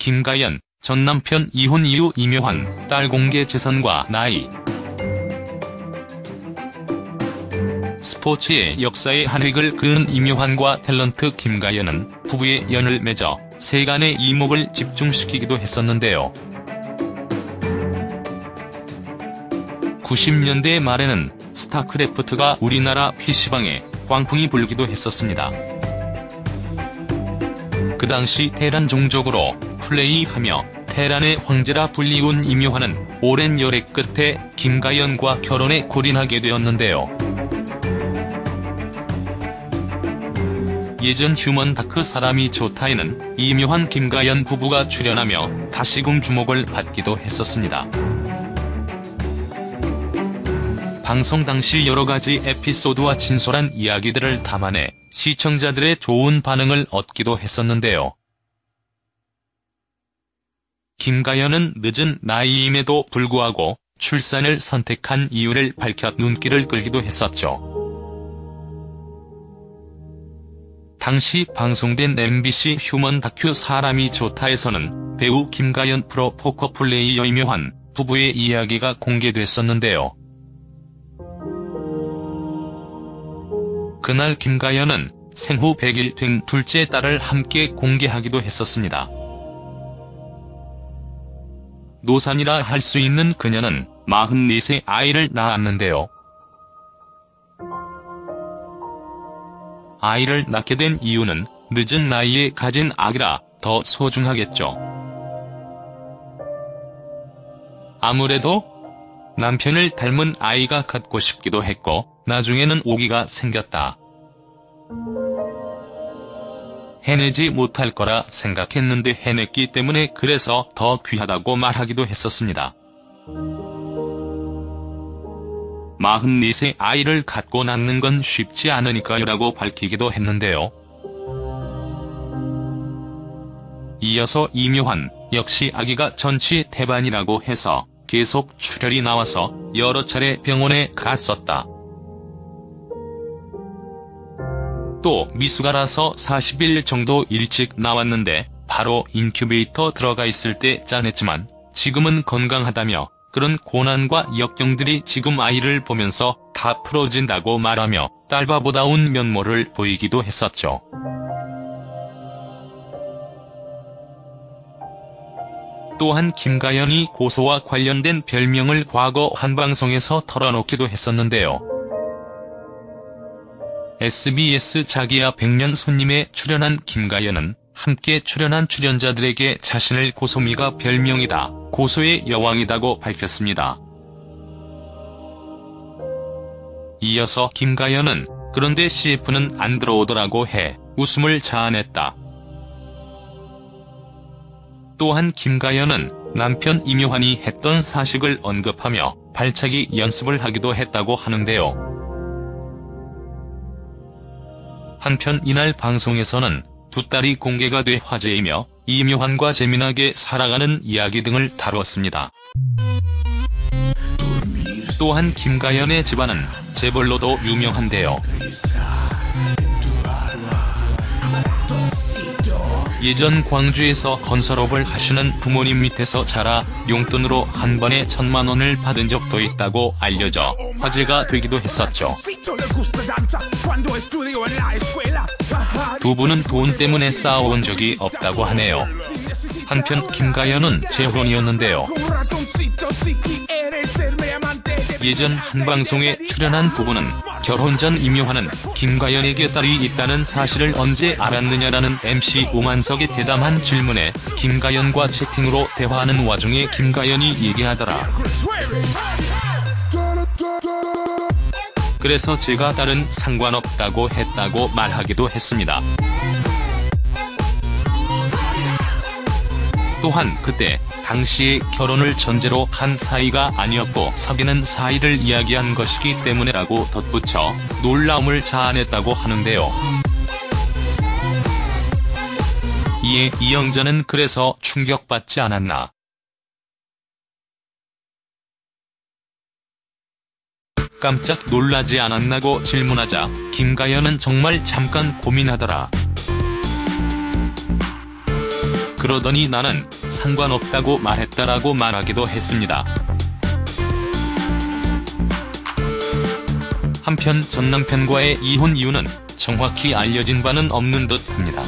김가연, 전 남편 이혼 이후 이묘한, 딸 공개 재산과 나이. 스포츠의 역사의 한 획을 그은 이묘한과 탤런트 김가연은 부부의 연을 맺어 세간의 이목을 집중시키기도 했었는데요. 90년대 말에는 스타크래프트가 우리나라 PC방에 광풍이 불기도 했었습니다. 그 당시 테란 종족으로 플레이하며 테란의 황제라 불리운 임요환은 오랜 열애 끝에 김가연과 결혼에 골인하게 되었는데요. 예전 휴먼 다큐 사람이 좋다에는 임요환 김가연 부부가 출연하며 다시금 주목을 받기도 했었습니다. 방송 당시 여러가지 에피소드와 진솔한 이야기들을 담아내 시청자들의 좋은 반응을 얻기도 했었는데요. 김가연은 늦은 나이임에도 불구하고 출산을 선택한 이유를 밝혀 눈길을 끌기도 했었죠. 당시 방송된 MBC 휴먼 다큐 사람이 좋다에서는 배우 김가연 프로 포커 플레이어 임요환 부부의 이야기가 공개됐었는데요. 그날 김가연은 생후 100일 된 둘째 딸을 함께 공개하기도 했었습니다. 노산이라 할 수 있는 그녀는 44세 아이를 낳았는데요. 아이를 낳게 된 이유는 늦은 나이에 가진 아기라 더 소중하겠죠. 아무래도 남편을 닮은 아이가 갖고 싶기도 했고 나중에는 오기가 생겼다. 해내지 못할 거라 생각했는데 해냈기 때문에 그래서 더 귀하다고 말하기도 했었습니다. 44세 아이를 갖고 낳는 건 쉽지 않으니까요 라고 밝히기도 했는데요. 이어서 이묘한, 역시 아기가 전치 태반이라고 해서 계속 출혈이 나와서 여러 차례 병원에 갔었다. 또 미숙아라서 40일 정도 일찍 나왔는데 바로 인큐베이터 들어가 있을 때 짠했지만 지금은 건강하다며 그런 고난과 역경들이 지금 아이를 보면서 다 풀어진다고 말하며 딸바보다운 면모를 보이기도 했었죠. 또한 김가연이 고소와 관련된 별명을 과거 한 방송에서 털어놓기도 했었는데요. SBS 자기야 백년 손님에 출연한 김가연은 함께 출연한 출연자들에게 자신을 고소미가 별명이다, 고소의 여왕이다고 밝혔습니다. 이어서 김가연은 그런데 CF는 안 들어오더라고 해 웃음을 자아냈다. 또한 김가연은 남편 이묘한이 했던 사식을 언급하며 발차기 연습을 하기도 했다고 하는데요. 한편 이날 방송에서는 두 딸이 공개가 돼 화제이며 이묘한과 재미나게 살아가는 이야기 등을 다루었습니다. 또한 김가연의 집안은 재벌로도 유명한데요. 예전 광주에서 건설업을 하시는 부모님 밑에서 자라 용돈으로 한 번에 천만 원을 받은 적도 있다고 알려져 화제가 되기도 했었죠. 두 분은 돈 때문에 싸워온 적이 없다고 하네요. 한편 김가연은 재혼이었는데요. 예전 한 방송에 출연한 부부는 결혼 전 이묘한은 김가연에게 딸이 있다는 사실을 언제 알았느냐라는 MC 오만석의 대담한 질문에 김가연과 채팅으로 대화하는 와중에 김가연이 얘기하더라. 그래서 제가 딸은 상관없다고 했다고 말하기도 했습니다. 또한 그때 당시에 결혼을 전제로 한 사이가 아니었고 사귀는 사이를 이야기한 것이기 때문에라고 덧붙여 놀라움을 자아냈다고 하는데요. 이에 이영자는 그래서 충격받지 않았나. 깜짝 놀라지 않았나고 질문하자 김가연은 정말 잠깐 고민하더라. 그러더니 나는 상관없다고 말했다라고 말하기도 했습니다. 한편 전 남편과의 이혼 이유는 정확히 알려진 바는 없는 듯합니다.